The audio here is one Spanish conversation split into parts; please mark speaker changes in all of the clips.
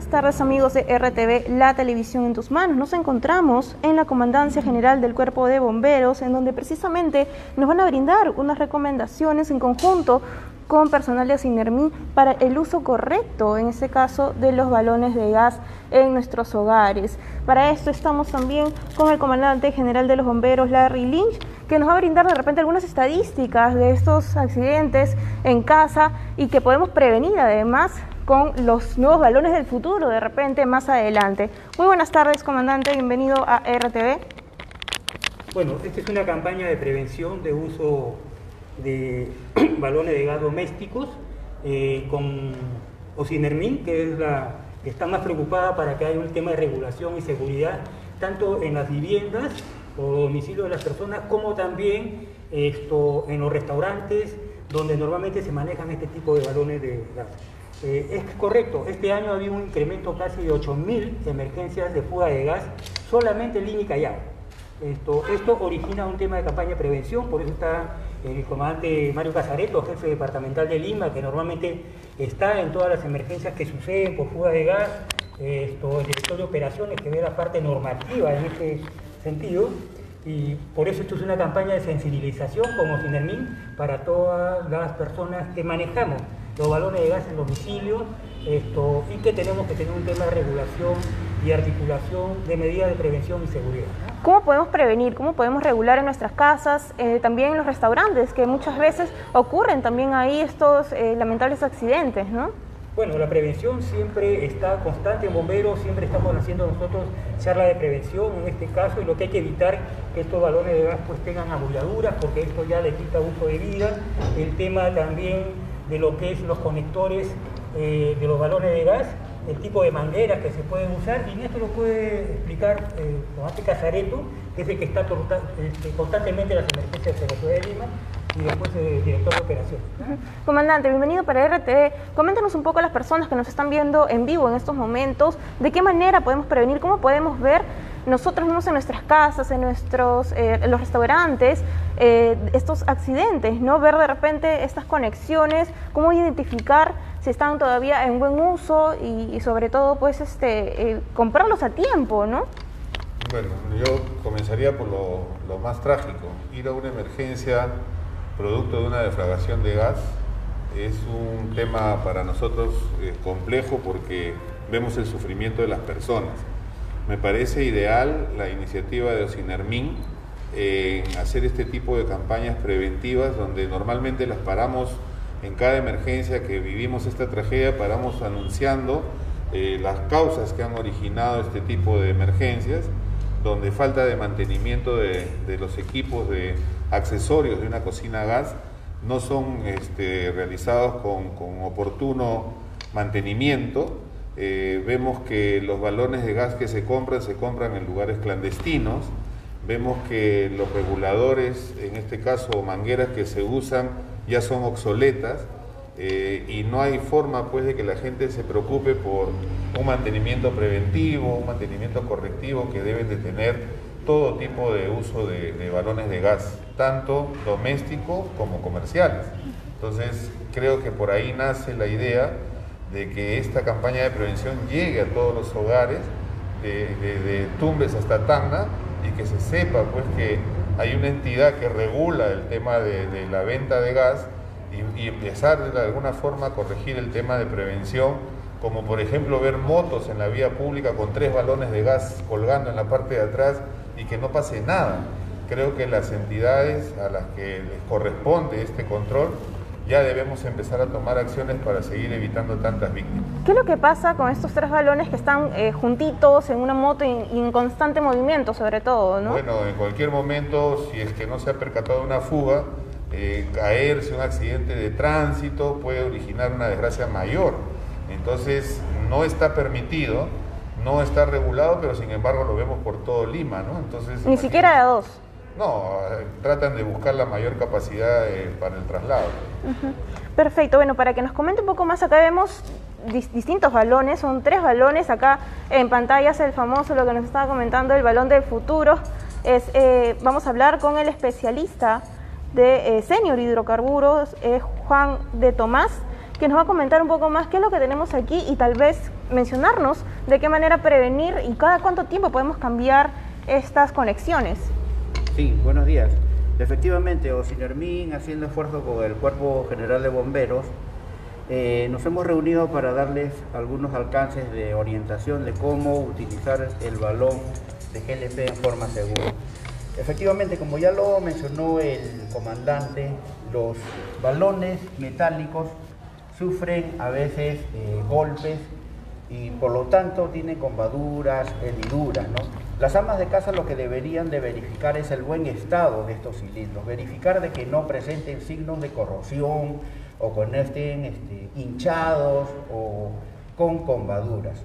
Speaker 1: Buenas tardes amigos de RTV, la televisión en tus manos. Nos encontramos en la Comandancia General del Cuerpo de Bomberos, en donde precisamente nos van a brindar unas recomendaciones en conjunto con personal de Asinermí para el uso correcto, en este caso, de los balones de gas en nuestros hogares. Para esto estamos también con el comandante general de los bomberos, Larry Lynch, que nos va a brindar de repente algunas estadísticas de estos accidentes en casa y que podemos prevenir además con los nuevos balones del futuro de repente más adelante. Muy buenas tardes, comandante, bienvenido a RTV.
Speaker 2: Bueno, esta es una campaña de prevención de uso de balones de gas domésticos eh, con Ocinermin, que es la que está más preocupada para que haya un tema de regulación y seguridad, tanto en las viviendas o domicilios de las personas, como también esto, en los restaurantes, donde normalmente se manejan este tipo de balones de gas. Eh, es correcto, este año había un incremento casi de 8.000 emergencias de fuga de gas solamente en Lima y Callao. Esto, esto origina un tema de campaña de prevención, por eso está el comandante Mario Casareto, jefe departamental de Lima, que normalmente está en todas las emergencias que suceden por fuga de gas, esto, el director de operaciones que ve la parte normativa en este sentido, y por eso esto es una campaña de sensibilización como Sinermin para todas las personas que manejamos los balones de gas en domicilio esto, y que tenemos que tener un tema de regulación y articulación de medidas de prevención y seguridad.
Speaker 1: ¿Cómo podemos prevenir? ¿Cómo podemos regular en nuestras casas? Eh, también en los restaurantes, que muchas veces ocurren también ahí estos eh, lamentables accidentes, ¿no?
Speaker 2: Bueno, la prevención siempre está constante en bomberos, siempre estamos haciendo nosotros charla de prevención en este caso y lo que hay que evitar que estos balones de gas pues tengan abolladuras porque esto ya le quita uso de vida. El tema también de lo que es los conectores eh, de los balones de gas, el tipo de mangueras que se pueden usar, y esto lo puede explicar eh, Tomás Casareto, que es el que está constantemente en las emergencias de la ciudad de Lima, y después el director de operaciones.
Speaker 1: Comandante, bienvenido para RTV. Coméntanos un poco a las personas que nos están viendo en vivo en estos momentos, de qué manera podemos prevenir, cómo podemos ver nosotros mismos en nuestras casas, en nuestros eh, en los restaurantes, eh, estos accidentes, ¿no? Ver de repente estas conexiones, cómo identificar si están todavía en buen uso y, sobre todo, pues, este, eh, comprarlos a tiempo, ¿no?
Speaker 3: Bueno, yo comenzaría por lo, lo, más trágico. Ir a una emergencia producto de una defragación de gas es un tema para nosotros complejo porque vemos el sufrimiento de las personas. Me parece ideal la iniciativa de Ocinermin en hacer este tipo de campañas preventivas donde normalmente las paramos en cada emergencia que vivimos esta tragedia, paramos anunciando eh, las causas que han originado este tipo de emergencias, donde falta de mantenimiento de, los equipos de accesorios de una cocina a gas no son este, realizados con, oportuno mantenimiento. Eh, vemos que los balones de gas que se compran se compran en lugares clandestinos, vemos que los reguladores, en este caso mangueras que se usan, ya son obsoletas eh, y no hay forma pues de que la gente se preocupe por un mantenimiento preventivo, un mantenimiento correctivo que deben de tener todo tipo de uso de, de balones de gas, tanto doméstico como comerciales. Entonces creo que por ahí nace la idea de que esta campaña de prevención llegue a todos los hogares, de, Tumbes hasta Tacna, y que se sepa pues que hay una entidad que regula el tema de, la venta de gas y, empezar de alguna forma a corregir el tema de prevención, como por ejemplo ver motos en la vía pública con tres balones de gas colgando en la parte de atrás y que no pase nada. Creo que las entidades a las que les corresponde este control ya debemos empezar a tomar acciones para seguir evitando tantas víctimas.
Speaker 1: ¿Qué es lo que pasa con estos tres balones que están eh, juntitos en una moto y, en constante movimiento sobre todo? ¿no?
Speaker 3: Bueno, en cualquier momento, si es que no se ha percatado una fuga, eh, caerse un accidente de tránsito puede originar una desgracia mayor. Entonces, no está permitido, no está regulado, pero sin embargo lo vemos por todo Lima, ¿no? Entonces,
Speaker 1: Ni siquiera de dos.
Speaker 3: No, tratan de buscar la mayor capacidad eh, para el traslado.
Speaker 1: Perfecto, bueno, para que nos comente un poco más, acá vemos distintos balones, son tres balones, acá en pantalla es el famoso, lo que nos estaba comentando, el balón del futuro. Es, eh, vamos a hablar con el especialista de eh, Senior Hidrocarburos, Juan de Tomás, que nos va a comentar un poco más qué es lo que tenemos aquí y tal vez mencionarnos de qué manera prevenir y cada cuánto tiempo podemos cambiar estas conexiones.
Speaker 4: Sí, buenos días. Efectivamente, Ocinermin, haciendo esfuerzo con el Cuerpo General de Bomberos, eh, nos hemos reunido para darles algunos alcances de orientación de cómo utilizar el balón de GLP en forma segura. Efectivamente, como ya lo mencionó el comandante, los balones metálicos sufren a veces eh, golpes y por lo tanto tienen combaduras, hendiduras. Las amas de casa lo que deberían de verificar es el buen estado de estos cilindros, verificar de que no presenten signos de corrosión o que estén este, hinchados o con combaduras.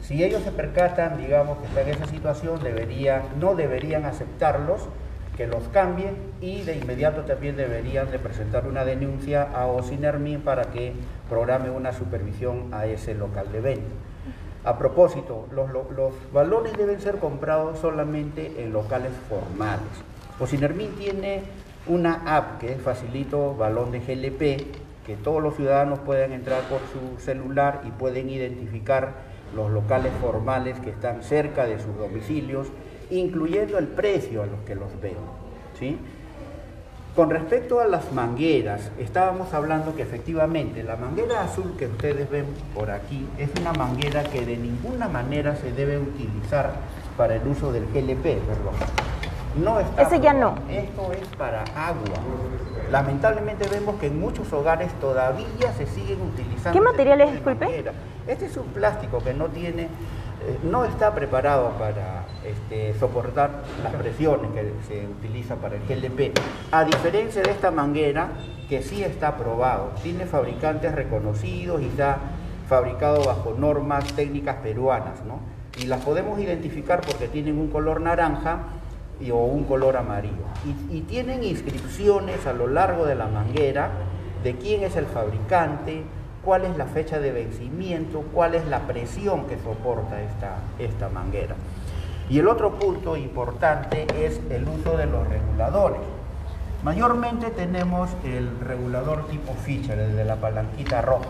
Speaker 4: Si ellos se percatan, digamos, que están en esa situación, no deberían aceptarlos, que los cambien y de inmediato también deberían de presentar una denuncia a Ocinermin para que programe una supervisión a ese local de venta. A propósito, los, los balones deben ser comprados solamente en locales formales. Ocinermin tiene una app que es Facilito Balón de GLP, que todos los ciudadanos pueden entrar por su celular y pueden identificar los locales formales que están cerca de sus domicilios, incluyendo el precio a los que los ven. ¿sí? Con respecto a las mangueras, estábamos hablando que efectivamente la manguera azul que ustedes ven por aquí es una manguera que de ninguna manera se debe utilizar para el uso del GLP, perdón.
Speaker 1: No está Ese ya no.
Speaker 4: Esto es para agua. Lamentablemente vemos que en muchos hogares todavía se siguen utilizando.
Speaker 1: ¿Qué material es, disculpe?
Speaker 4: Este es un plástico que no tiene, eh, no está preparado para este, soportar las presiones que se utiliza para el GLP. A diferencia de esta manguera, que sí está aprobado, tiene fabricantes reconocidos y está fabricado bajo normas técnicas peruanas, ¿no? Y las podemos identificar porque tienen un color naranja y, o un color amarillo. Y, y tienen inscripciones a lo largo de la manguera de quién es el fabricante, cuál es la fecha de vencimiento, cuál es la presión que soporta esta, esta manguera. Y el otro punto importante es el uso de los reguladores. Mayormente tenemos el regulador tipo Fischer, el de la palanquita roja.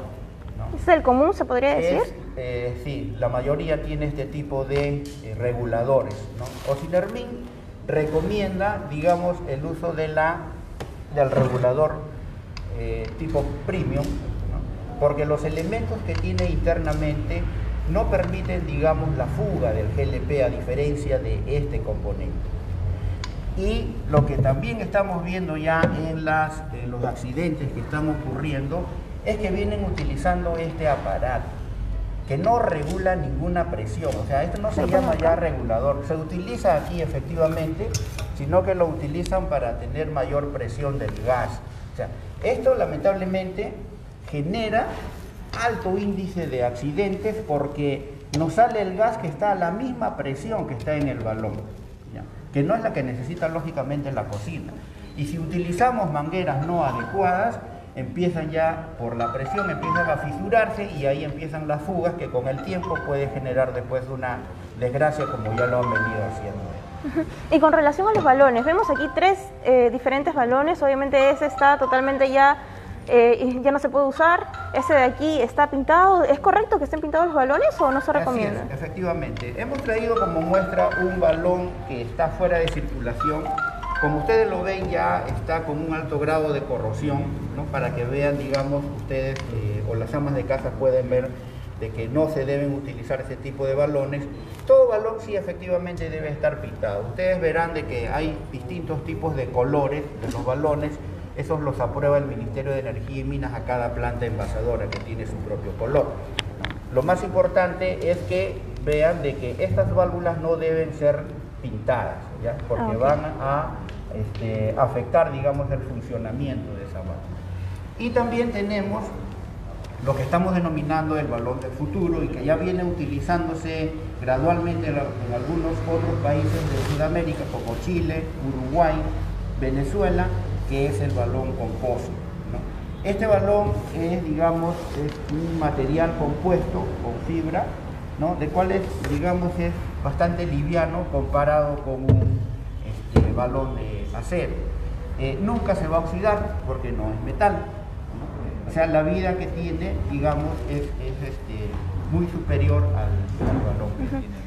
Speaker 1: ¿Es el común, se podría decir?
Speaker 4: Eh, sí, la mayoría tiene este tipo de eh, reguladores. ¿no? Ocinermin recomienda, digamos, el uso de la, del regulador eh, tipo premium, porque los elementos que tiene internamente no permiten, digamos, la fuga del GLP a diferencia de este componente. Y lo que también estamos viendo ya en, las, los accidentes que están ocurriendo es que vienen utilizando este aparato que no regula ninguna presión, o sea, esto no se llama ya regulador, se utiliza aquí efectivamente, sino que lo utilizan para tener mayor presión del gas. O sea, esto lamentablemente genera alto índice de accidentes porque nos sale el gas que está a la misma presión que está en el balón, que no es la que necesita lógicamente la cocina. Y si utilizamos mangueras no adecuadas, empiezan ya, por la presión, empiezan a fisurarse y ahí empiezan las fugas que con el tiempo puede generar después una desgracia como ya lo han venido haciendo.
Speaker 1: Y con relación a los balones, vemos aquí tres eh, diferentes balones, obviamente ese está totalmente ya eh, ya no se puede usar, ese de aquí está pintado. ¿Es correcto que estén pintados los balones o no se recomienda?
Speaker 4: efectivamente. Hemos traído como muestra un balón que está fuera de circulación. Como ustedes lo ven ya está con un alto grado de corrosión, ¿no? para que vean, digamos, ustedes eh, o las amas de casa pueden ver de que no se deben utilizar ese tipo de balones. Todo balón sí efectivamente debe estar pintado. Ustedes verán de que hay distintos tipos de colores de los balones esos los aprueba el Ministerio de Energía y Minas a cada planta envasadora que tiene su propio color. Lo más importante es que vean de que estas válvulas no deben ser pintadas, ¿ya? porque ah, van a este, afectar, digamos, el funcionamiento de esa válvula. Y también tenemos lo que estamos denominando el balón del futuro y que ya viene utilizándose gradualmente en algunos otros países de Sudamérica como Chile, Uruguay, Venezuela, que es el balón composite. Este balón es, digamos, un material compuesto con fibra, ¿no? de cual es, digamos, es bastante liviano comparado con un este, balón de acero. Eh, nunca se va a oxidar porque no es metal. sea, la vida que tiene, digamos, es, es, este, muy superior al, al balón que tiene.